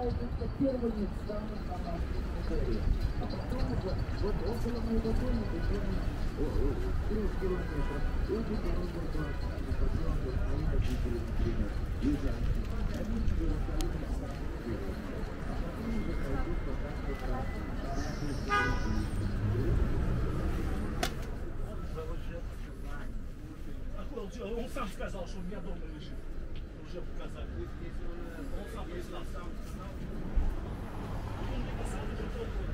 первыми станут на нашей территории. А потом уже вот около моего дома буквально трех километров эти дороги мои родители, например, ближайшие. Они тебе остались на самом деле. А потом уже пойдут пока что так. Он сам сказал, что у меня дома лежит. Уже показали. Он сам признал. Он Thank you.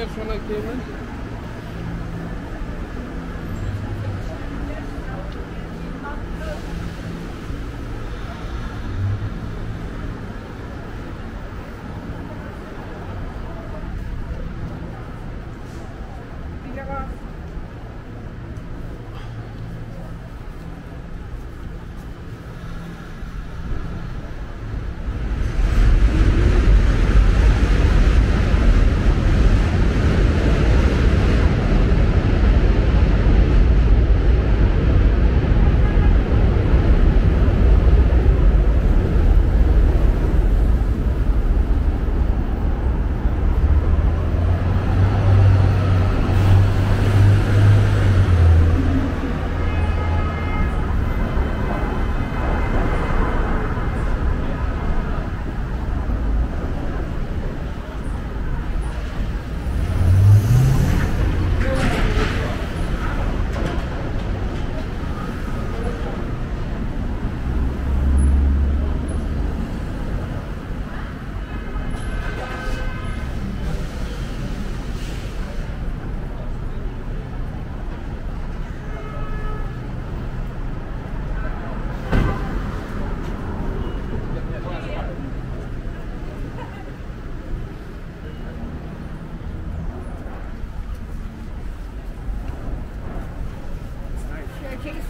injection aqui, né?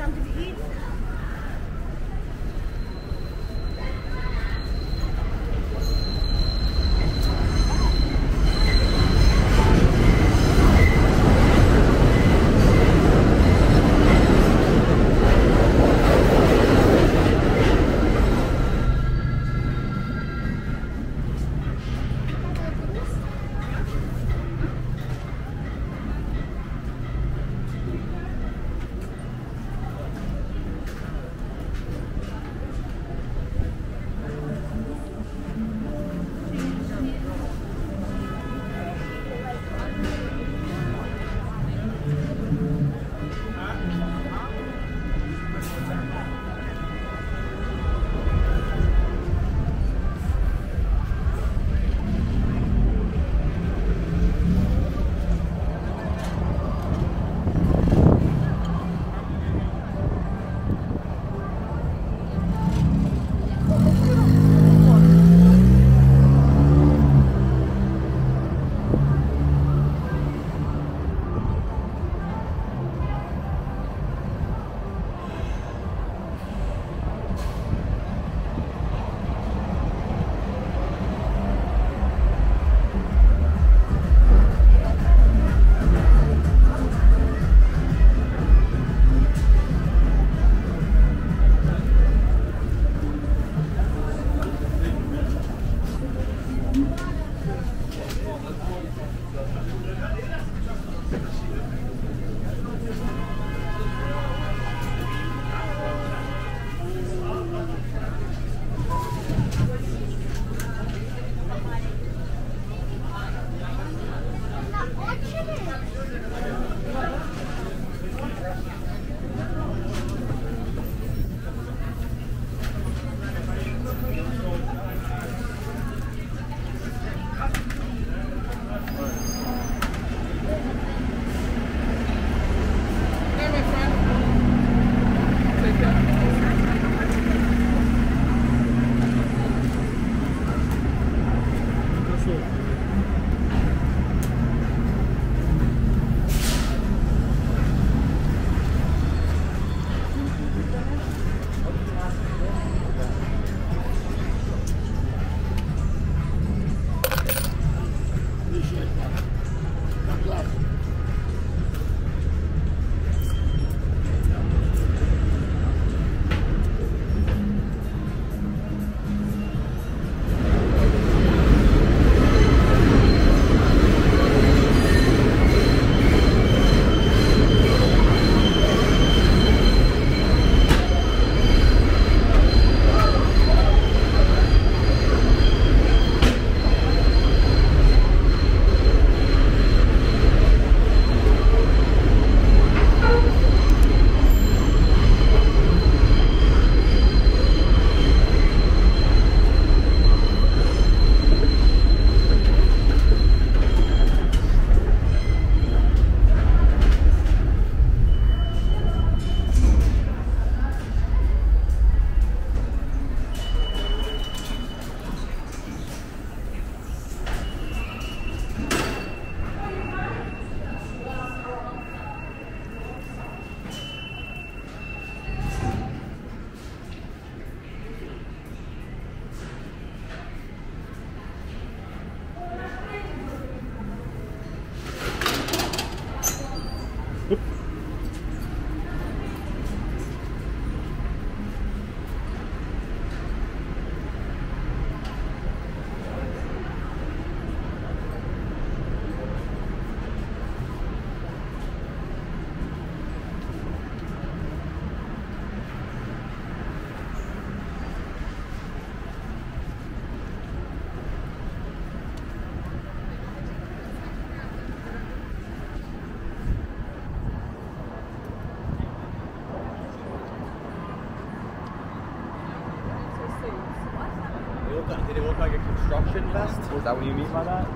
Something to eat? Is that what you mean by that?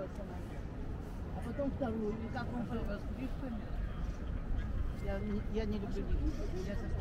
Уберется на них. А потом вторую. И как он к лифту? Я, я не люблю лифт.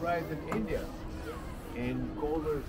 Rise in India in Kohler's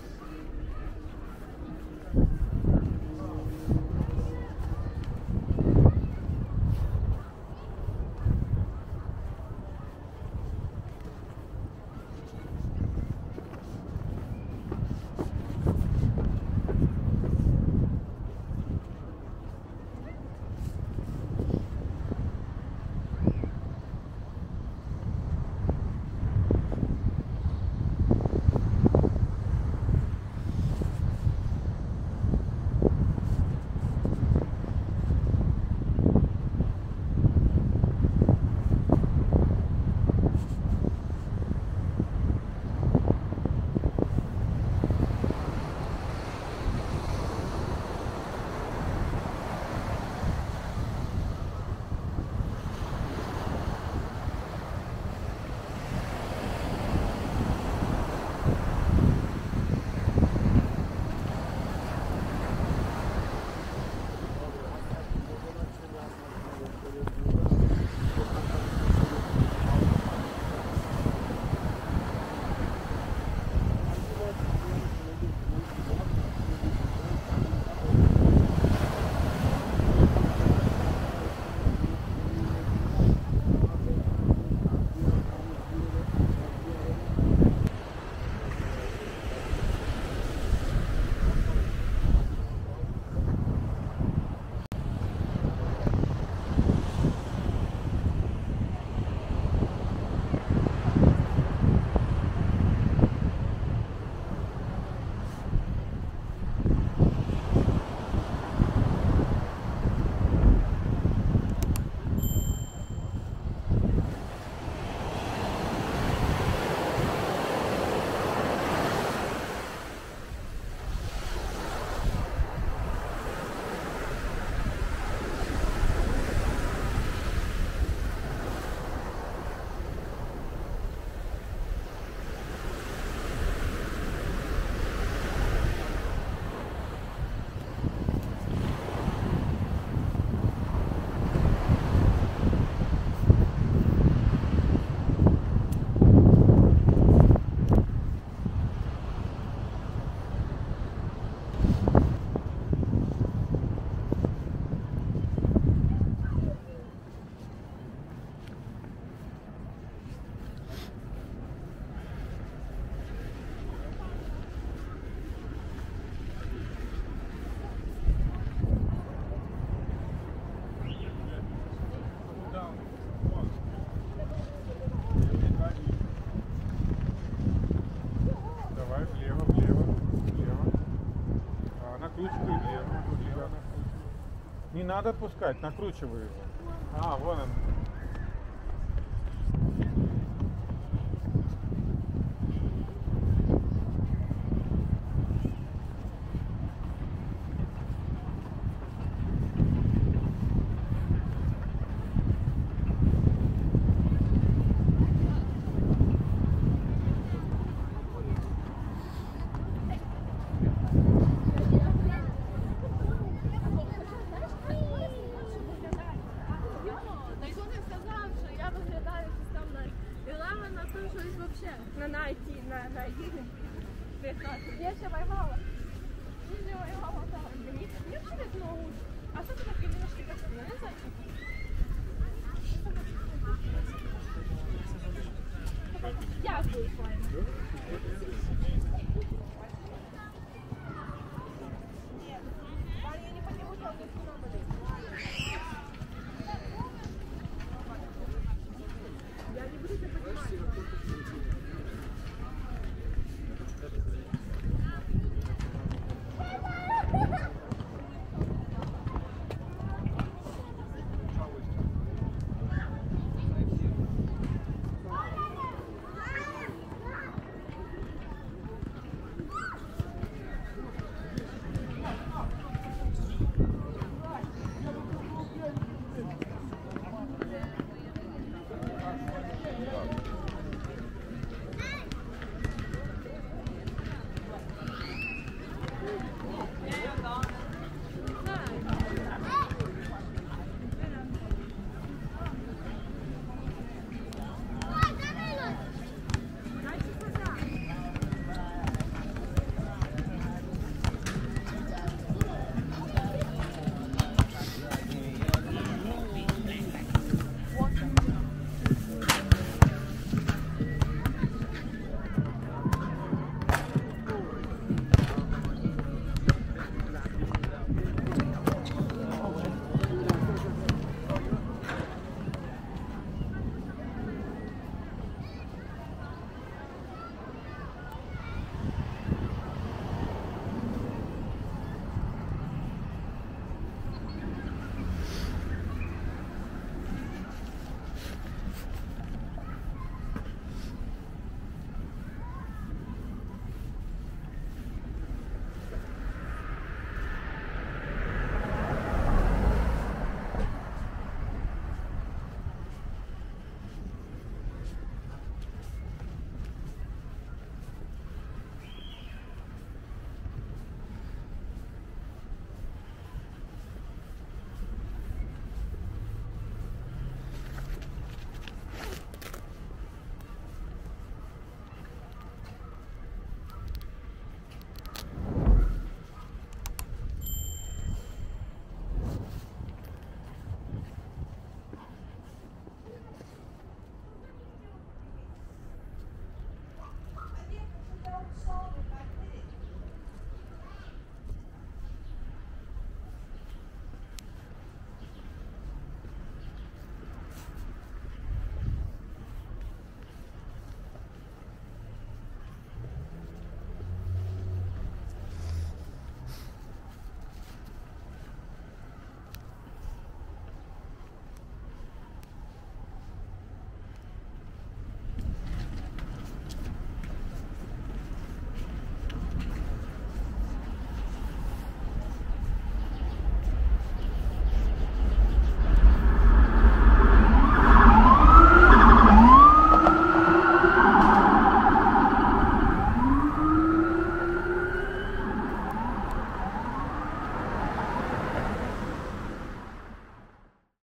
надо отпускать, накручивай его. А, вон он.